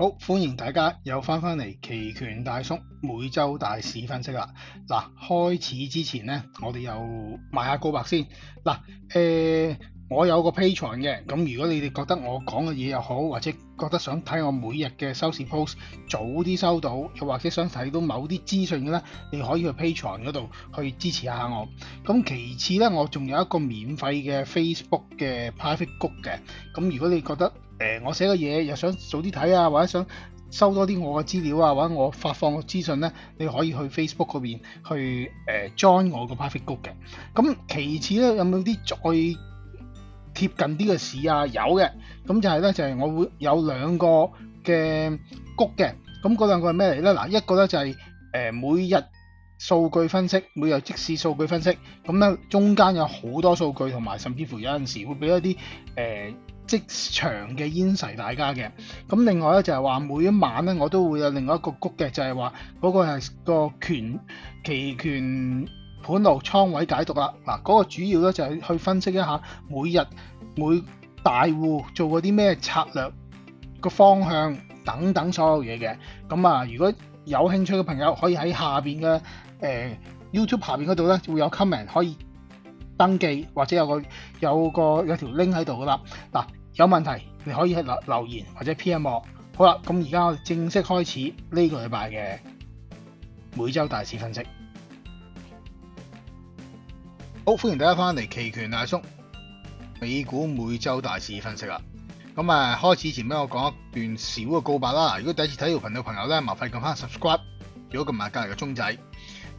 好，歡迎大家又翻返嚟期權大叔每周大市分析啦。嗱，開始之前咧，我哋又賣下告白先。嗱，誒、我有個 Patreon 嘅，咁如果你哋覺得我講嘅嘢又好，或者覺得想睇我每日嘅收市 post 早啲收到，又或者想睇到某啲資訊嘅咧，你可以去 Patreon 嗰度去支持下我。咁其次咧，我仲有一個免費嘅 Facebook 嘅 private group 嘅。咁如果你覺得誒、我寫嘅嘢又想早啲睇啊，或者想收多啲我嘅資料啊，或者我發放嘅資訊咧，你可以去 Facebook 嗰邊去誒、join 我個 Perfect Group 嘅。咁其次咧，有冇啲再貼近啲嘅市啊？有嘅，咁就係咧，就係、我會有兩個嘅谷嘅。咁嗰兩個係咩嚟咧？嗱，一個咧就係、誒、每日數據分析，每日即時數據分析。咁咧中間有好多數據，同埋甚至乎有陣時會俾一啲誒、即場嘅煙逝大家嘅。咁另外咧就係話每一晚咧我都會有另外一個谷嘅，就係話嗰個係個權期權盤路倉位解讀啦。嗱，嗰個主要咧就係去分析一下每日每大戶做過啲咩策略個方向等等所有嘢嘅。咁啊，如果有興趣嘅朋友可以喺下邊嘅誒 YouTube 下邊嗰度咧會有 comment 可以登記，或者有個有個有條 link 喺度噶啦。嗱，有問題你可以喺留留言或者 PM 我。好啦，咁而家我正式開始呢個禮拜嘅每周大市分析。好，歡迎大家翻嚟期權大叔美股每周大市分析啦。咁啊，開始前俾我講一段小嘅告白啦。如果第一次睇呢條頻道嘅朋友咧，麻煩撳翻 subscribe，如果撳埋隔離嘅鐘仔。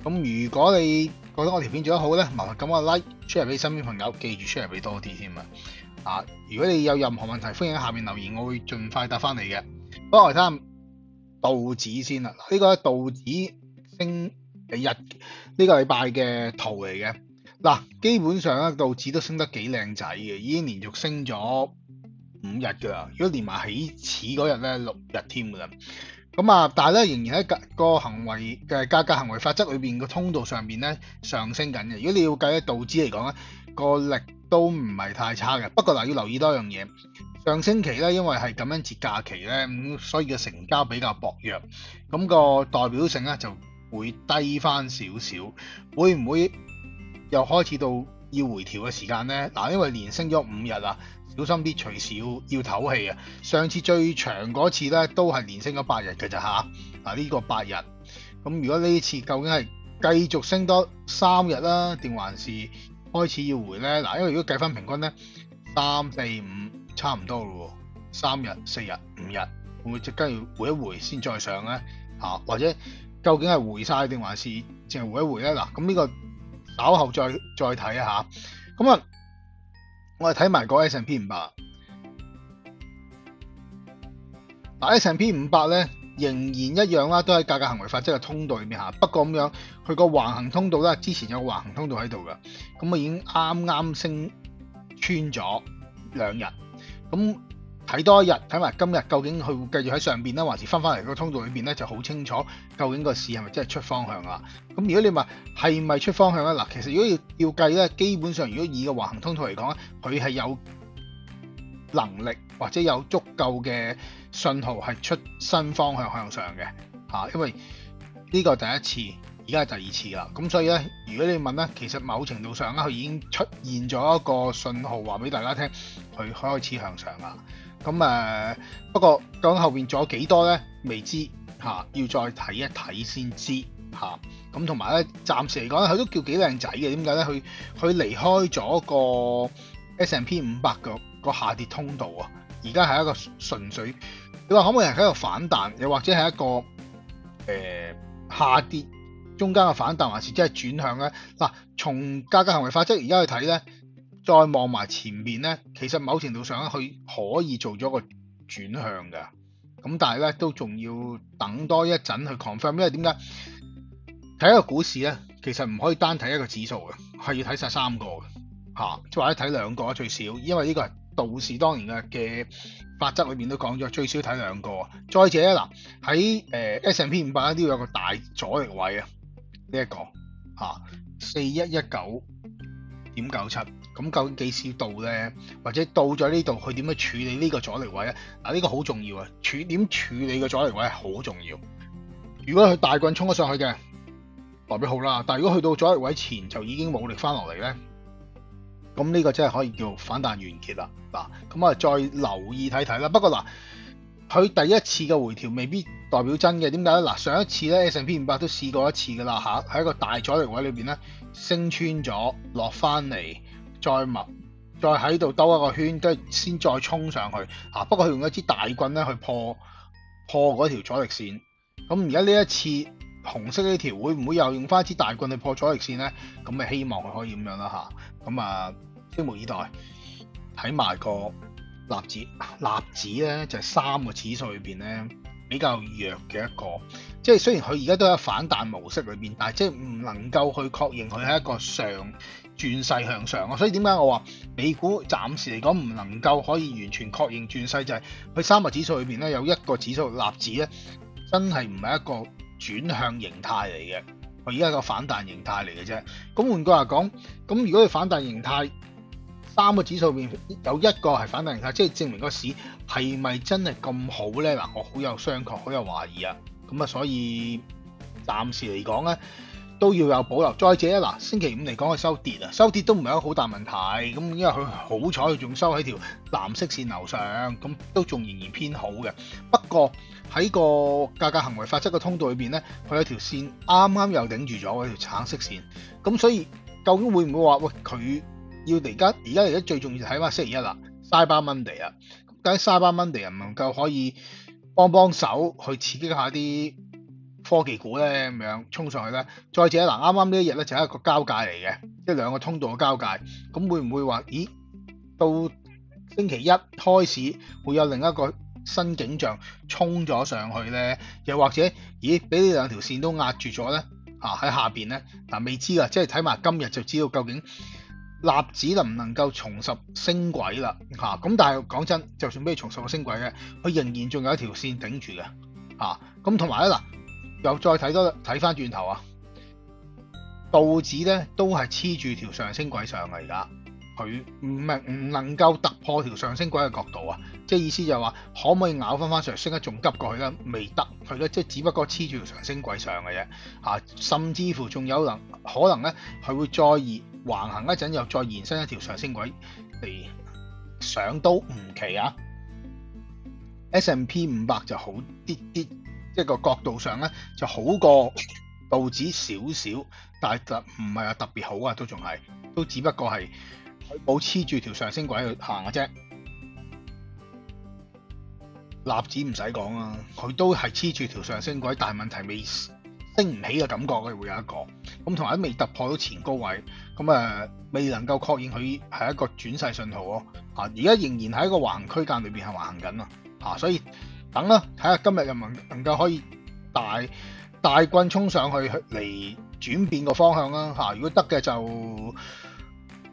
咁如果你覺得我條片做得好咧，麻煩撳個 like share 俾身邊朋友，記住 share 俾多啲添啊！啊，如果你有任何問題，歡迎喺下面留言，我會盡快答翻你嘅。不過我睇下道指先啦，呢、個係道指升日呢、個禮拜嘅圖嚟嘅。嗱，基本上咧道指都升得幾靚仔嘅，已經連續升咗五日㗎。如果連埋起始嗰日咧，六日添㗎啦。咁啊，但係咧仍然喺個行為嘅價格行為法則裏邊個通道上邊咧上升緊嘅。如果你要計咧道指嚟講咧，個力都唔係太差嘅。不過嗱，要留意多樣嘢，上星期咧因為係感恩節假期咧，咁所以嘅成交比較薄弱，咁、個代表性咧就會低翻少少。會唔會又開始到要回調嘅時間咧？嗱，因為連升咗五日啊。小心啲，隨時要要唞氣啊！上次最長嗰次咧，都係連升咗八日嘅咋吓，嗱呢個八日，咁如果呢次究竟係繼續升多三日啦，定還是開始要回咧？嗱，因為如果計翻平均咧，三四五差唔多咯喎，三日、四日、五日，會唔會即刻要回一回先再上咧？嚇，或者究竟係回晒定還是淨係回一回咧？嗱，咁呢個稍後再再睇一下，咁啊。我哋睇埋個 S&P 五百，嗱 S&P 五百咧仍然一樣啦，都喺價格行為法則嘅通道裏面行。不過咁樣，佢個橫行通道咧，之前有個橫行通道喺度㗎，咁啊已經啱啱升穿咗兩日。咁睇多一日，睇埋今日究竟佢會繼續喺上邊咧，還是翻翻嚟個通道裏邊咧，就好清楚究竟個市係咪真係出方向啦？咁如果你話係咪出方向咧？嗱，其實如果要要計咧，基本上如果以個橫行通道嚟講咧，佢係有能力或者有足夠嘅信號係出新方向向上嘅嚇，因為呢個第一次，而家係第二次啦。咁所以咧，如果你問咧，其實某程度上咧，佢已經出現咗一個信號，話俾大家聽，佢開始向上啦。咁誒、呃，不過究竟後邊仲有幾多咧？未知嚇、要再睇一睇先知嚇。咁同埋咧，暫時嚟講咧，佢都叫幾靚仔嘅。點解咧？佢佢離開咗個 S&P 五百個個下跌通道啊！而家係一個純粹，你話可唔可以係喺度反彈？又或者係一個誒、下跌中間嘅反彈，還是即係轉向咧？嗱，從價格行為法則而家去睇咧。再望埋前面咧，其實某程度上咧，佢可以做咗個轉向嘅。咁但係咧，都仲要等多一陣去 confirm，因為點解睇一個股市咧，其實唔可以單睇一個指數嘅，係要睇晒三個嘅嚇，即係或者睇兩個最少，因為呢個係道士當然嘅嘅法則裏邊都講咗，最少睇兩個。再者，嗱喺誒 S&P 五百都要有個大阻力位啊，呢、一個嚇四一一九點九七。咁究竟幾時到咧？或者到咗呢度，佢點樣處理呢個阻力位咧？嗱，呢個好重要啊！處點處理個阻力位係好重要。如果佢大棍衝咗上去嘅，代表好啦。但係如果去到阻力位前就已經冇力翻落嚟咧，咁呢個真係可以叫反彈完結啦。嗱，咁啊再留意睇睇啦。不過嗱，佢第一次嘅回調未必代表真嘅。點解咧？嗱，上一次咧 S&P 五百都試過一次噶啦嚇，喺一個大阻力位裏邊咧升穿咗，落翻嚟，再密，再喺度兜一個圈，跟住先再衝上去。啊，不過佢用一支大棍咧去破破嗰條阻力線。咁而家呢一次紅色呢條會唔會又用翻一支大棍去破阻力線咧？咁咪希望佢可以咁樣啦嚇。咁啊，拭目以待。睇埋個納指，納指咧就係、三個指數裏邊咧比較弱嘅一個。即係雖然佢而家都喺反彈模式裏邊，但係即係唔能夠去確認佢係一個上轉勢向上啊。所以點解我話美股暫時嚟講唔能夠可以完全確認轉勢，就係、佢三個指數裏邊咧有一個指數納指咧。真係唔係一個轉向形態嚟嘅，佢而家係個反彈形態嚟嘅啫。咁換句話講，咁如果佢反彈形態三個指數面有一個係反彈形態，即係證明個市係咪真係咁好咧？嗱，我好有商榷，好有懷疑啊。咁啊，所以暫時嚟講咧。都要有保留。再者咧，嗱，星期五嚟講佢收跌啊，收跌都唔係一個好大問題。咁因為佢好彩，佢仲收喺條藍色線樓上，咁都仲仍然偏好嘅。不過喺個價格行為法則嘅通道裏邊咧，佢有條線啱啱又頂住咗嗰條橙色線。咁所以究竟會唔會話喂佢要嚟家而家而家最重要睇翻星期一啦，Cyber Monday 啊，咁 Cyber Monday 唔能夠可以幫幫手去刺激下啲科技股咧咁樣衝上去咧，再者嗱，啱啱呢一日咧就係一個交界嚟嘅，即係兩個通道嘅交界，咁會唔會話，咦，到星期一開始會有另一個新景象衝咗上去咧？又或者，咦，俾呢兩條線都壓住咗咧？啊，喺下邊咧，嗱未知啊，即係睇埋今日就知道究竟納指能唔能夠重拾升軌啦？嚇，咁但係講真，就算俾佢重拾個升軌咧，佢仍然仲有一條線頂住嘅，嚇，咁同埋咧嗱。又再睇多睇翻轉頭啊，道指咧都係黐住條上升軌上嘅，而家佢唔係唔能夠突破條上升軌嘅角度啊，即係意思就係話可唔可以咬翻翻上升得仲急過去咧？未得，佢咧即係只不過黐住條上升軌上嘅啫，嚇，甚至乎仲有能可能咧，佢會再移橫行一陣，又再延伸一條上升軌嚟上都唔奇啊！S M P 五百就好啲啲。即係個角度上咧就好過道指少少，但係特唔係話特別好啊，都仲係都只不過係佢冇黐住條上升軌去行嘅啫。納指唔使講啊，佢都係黐住條上升軌，但係問題未升唔起嘅感覺佢會有一個咁，同埋都未突破到前高位，咁誒未能夠確認佢係一個轉勢信號咯。啊，而家仍然喺一個橫區間裏邊係橫行緊啊，啊，所以。等啦，睇下今日能唔能夠可以大大棍衝上去嚟轉變個方向啦嚇！如果得嘅就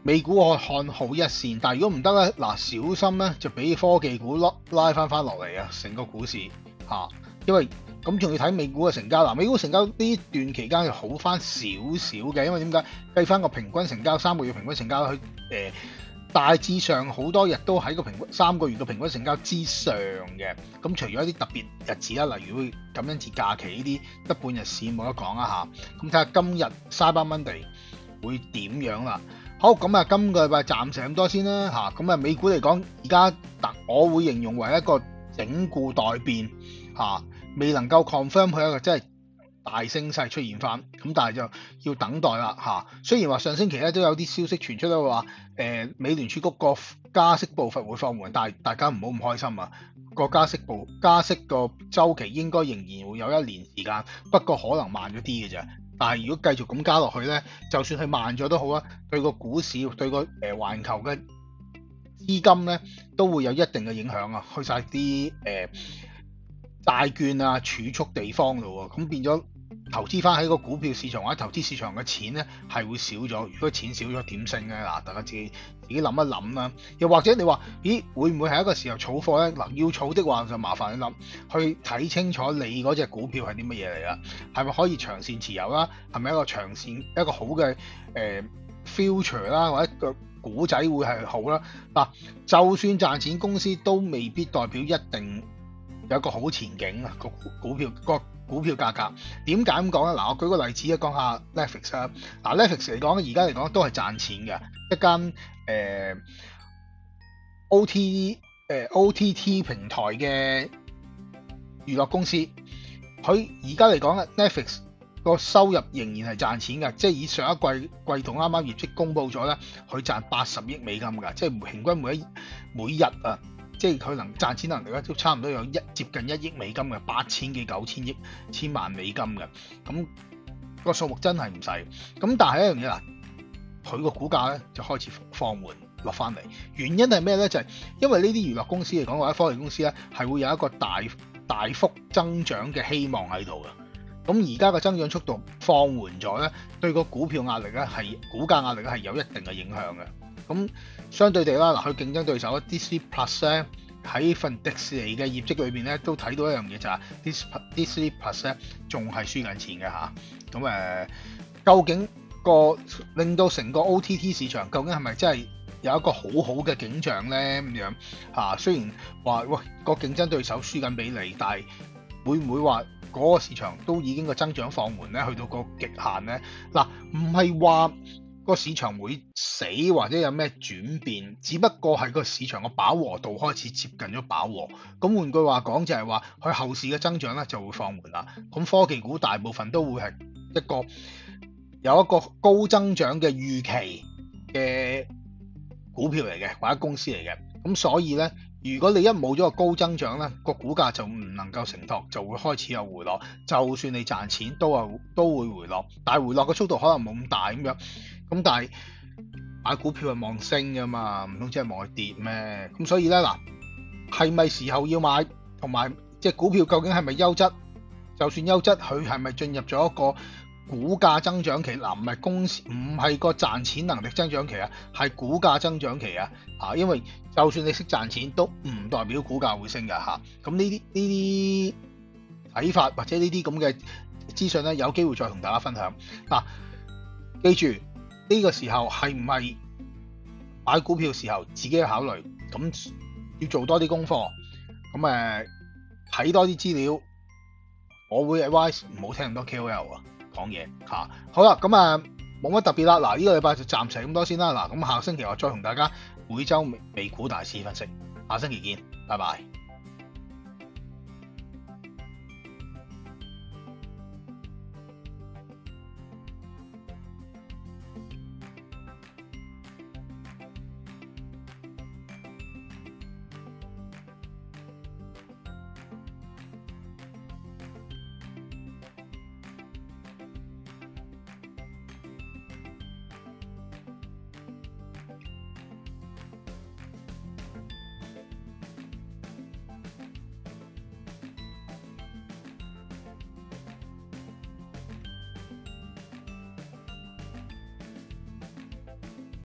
美股我看好一線，但係如果唔得咧，嗱小心咧就俾科技股拉拉翻翻落嚟啊！成個股市嚇，因為咁仲要睇美股嘅成交，嗱美股成交呢段期間又好翻少少嘅，因為點解計翻個平均成交三個月平均成交去誒？大致上好多日都喺個平均三個月嘅平均成交之上嘅，咁除咗一啲特別日子啦，例如感恩節假期呢啲得半日市冇得講啊嚇，咁睇下今日 Cyber Monday 會點樣啦？好，咁啊今個禮拜暫時咁多先啦嚇，咁啊美股嚟講而家特我會形容為一個整固待變嚇，未能夠 confirm 佢一個真係大升勢出現翻，咁但係就要等待啦嚇。雖然話上星期咧都有啲消息傳出咧話，誒、美聯儲局個加息步伐會放緩，但係大家唔好咁開心啊。個加息步加息個周期應該仍然會有一年時間，不過可能慢咗啲嘅啫。但係如果繼續咁加落去咧，就算係慢咗都好啊，對個股市對個誒環球嘅資金咧都會有一定嘅影響啊，去晒啲誒債券啊儲蓄地方咯喎，咁變咗。投資翻喺個股票市場或者投資市場嘅錢咧係會少咗，如果錢少咗點升咧？嗱，大家自己自己諗一諗啦。又或者你話，咦，會唔會係一個時候儲貨咧？嗱，要儲的話就麻煩你諗，去睇清楚你嗰隻股票係啲乜嘢嚟啦，係咪可以長線持有啦？係咪一個長線一個好嘅誒 future 啦，或者個股仔會係好啦。嗱，就算賺錢公司都未必代表一定有一個好前景啊！個股票個股票價格點解咁講咧？嗱，我舉個例子啊，講下 Netflix 啊。嗱，Netflix 嚟講，而家嚟講都係賺錢嘅一間誒、OT 誒、OTT 平台嘅娛樂公司。佢而家嚟講咧，Netflix 個收入仍然係賺錢嘅，即係以上一季季度啱啱業績公佈咗咧，佢賺八十億美金㗎，即係平均每一每日啊。即係佢能賺錢能力咧，都差唔多有一接近一億美金嘅，八千幾九千億千萬美金嘅，咁個數目真係唔細。咁但係一樣嘢啦，佢個股價咧就開始放緩落翻嚟。原因係咩咧？就係因為呢啲娛樂公司嚟講或者科技公司咧，係會有一個大大幅增長嘅希望喺度嘅。咁而家嘅增長速度放緩咗咧，對個股票壓力咧係股價壓力咧係有一定嘅影響嘅。咁相對地啦，嗱，佢競爭對手 Disney Plus 咧喺份迪士尼嘅業績裏面咧，都睇到一樣嘢就係 Disney Plus 咧仲係輸緊錢嘅嚇。咁誒，究竟個令到成個 OTT 市場究竟係咪真係有一個好好嘅景象咧？咁樣嚇，雖然話喂個競爭對手輸緊俾你，但係會唔會話嗰個市場都已經個增長放緩咧，去到個極限咧？嗱，唔係話個市場會死或者有咩轉變，只不過係個市場個飽和度開始接近咗飽和。咁換句話講就係話，佢後市嘅增長咧就會放緩啦。咁科技股大部分都會係一個有一個高增長嘅預期嘅股票嚟嘅，或者公司嚟嘅。咁所以咧，如果你一冇咗個高增長咧，個股價就唔能夠承托，就會開始有回落。就算你賺錢都係都會回落，但係回落嘅速度可能冇咁大咁樣。咁但係買股票係望升噶嘛，唔通只係望佢跌咩？咁所以咧嗱，係咪時候要買？同埋即係股票究竟係咪優質？就算優質，佢係咪進入咗一個股價增長期？嗱，唔係公司，唔係個賺錢能力增長期啊，係股價增長期啊！啊，因為就算你識賺錢，都唔代表股價會升噶吓。咁呢啲呢啲睇法或者呢啲咁嘅資訊咧，有機會再同大家分享。嗱、啊，記住。呢個時候係唔係買股票時候自己去考慮？咁要做多啲功課，咁誒睇多啲資料。我會 advise 唔好聽咁多 KOL 啊講嘢嚇。好啦，咁啊冇乜特別啦。嗱，呢個禮拜就暫時咁多先啦。嗱，咁下星期我再同大家每週美股大師分析。下星期見，拜拜。